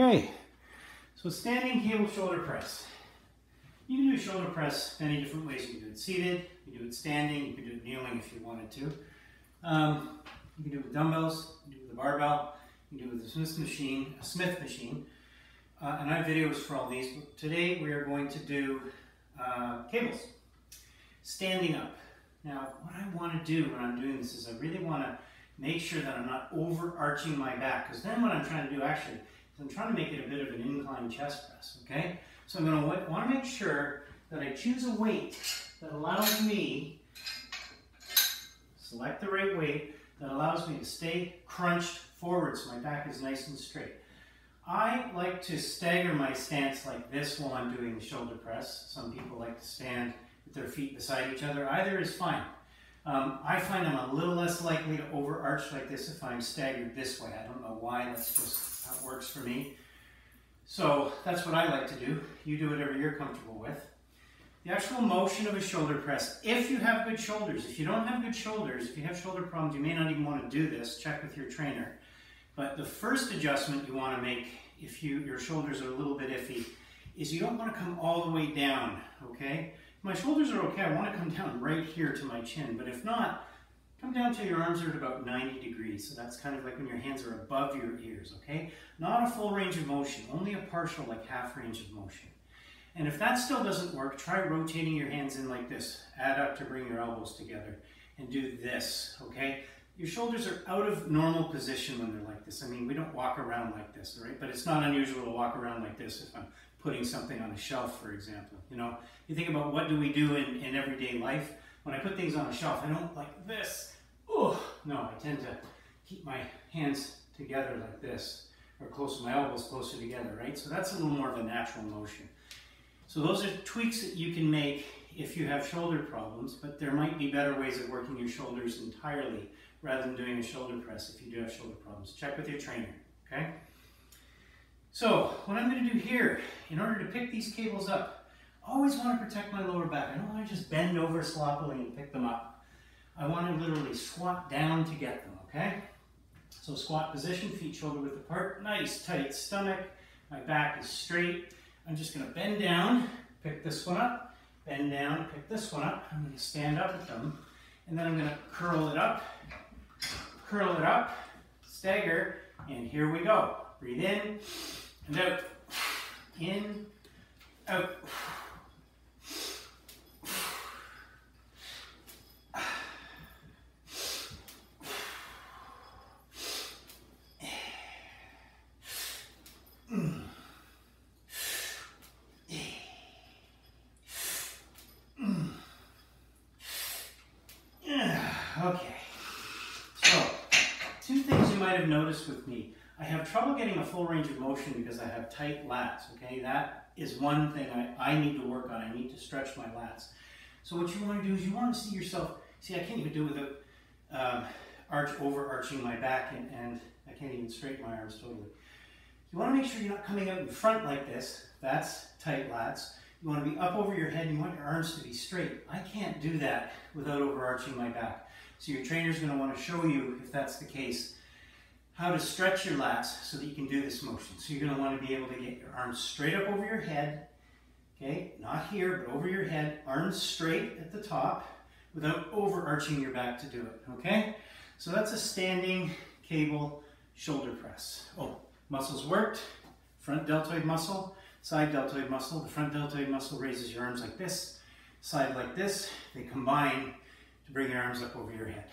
Okay, so standing cable shoulder press. You can do a shoulder press many different ways. You can do it seated, you can do it standing, you can do it kneeling if you wanted to. Um, you can do it with dumbbells, you can do it with a barbell, you can do it with a Smith machine, a Smith machine. Uh, and I have videos for all these, but today we are going to do uh, cables. Standing up. Now, what I want to do when I'm doing this is I really want to make sure that I'm not overarching my back, because then what I'm trying to do actually I'm trying to make it a bit of an incline chest press, okay? So I'm going to want to make sure that I choose a weight that allows me, select the right weight, that allows me to stay crunched forward so my back is nice and straight. I like to stagger my stance like this while I'm doing the shoulder press. Some people like to stand with their feet beside each other. Either is fine. Um, I find I'm a little less likely to overarch like this if I'm staggered this way. I don't know why, that's just how it works for me. So that's what I like to do. You do whatever you're comfortable with. The actual motion of a shoulder press, if you have good shoulders, if you don't have good shoulders, if you have shoulder problems, you may not even want to do this, check with your trainer. But the first adjustment you want to make if you, your shoulders are a little bit iffy is you don't want to come all the way down, okay? My shoulders are okay. I want to come down right here to my chin, but if not, come down till your arms are at about 90 degrees. So that's kind of like when your hands are above your ears, okay? Not a full range of motion, only a partial, like half range of motion. And if that still doesn't work, try rotating your hands in like this. Add up to bring your elbows together and do this, okay? Your shoulders are out of normal position when they're like this. I mean, we don't walk around like this, right? But it's not unusual to walk around like this if I'm putting something on a shelf, for example. You know, you think about what do we do in, in everyday life. When I put things on a shelf, I don't like this. Oh, no, I tend to keep my hands together like this, or close, my elbows closer together, right? So that's a little more of a natural motion. So those are tweaks that you can make if you have shoulder problems, but there might be better ways of working your shoulders entirely rather than doing a shoulder press if you do have shoulder problems. Check with your trainer, okay? So what I'm going to do here, in order to pick these cables up, I always want to protect my lower back. I don't want to just bend over sloppily and pick them up. I want to literally squat down to get them, okay? So squat position, feet shoulder width apart, nice tight stomach, my back is straight. I'm just going to bend down, pick this one up, bend down, pick this one up. I'm going to stand up with them, and then I'm going to curl it up, curl it up, stagger, and here we go. Breathe in and out. In, out. Okay. So, two things you might have noticed with me. I have trouble getting a full range of motion because I have tight lats, okay? That is one thing I, I need to work on. I need to stretch my lats. So what you want to do is you want to see yourself, see I can't even do it without um, arch overarching my back and, and I can't even straighten my arms totally. You want to make sure you're not coming out in front like this. That's tight lats. You want to be up over your head and you want your arms to be straight. I can't do that without overarching my back. So your trainer's going to want to show you, if that's the case, how to stretch your lats so that you can do this motion. So you're going to want to be able to get your arms straight up over your head, okay? Not here, but over your head, arms straight at the top without overarching your back to do it, okay? So that's a standing cable shoulder press. Oh, muscles worked, front deltoid muscle, side deltoid muscle. The front deltoid muscle raises your arms like this, side like this. They combine to bring your arms up over your head.